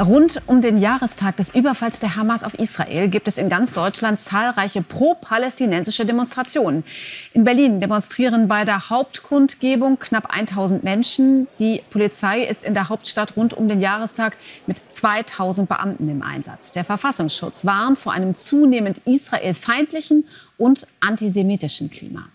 Rund um den Jahrestag des Überfalls der Hamas auf Israel gibt es in ganz Deutschland zahlreiche pro-palästinensische Demonstrationen. In Berlin demonstrieren bei der Hauptkundgebung knapp 1000 Menschen. Die Polizei ist in der Hauptstadt rund um den Jahrestag mit 2000 Beamten im Einsatz. Der Verfassungsschutz warnt vor einem zunehmend israelfeindlichen und antisemitischen Klima.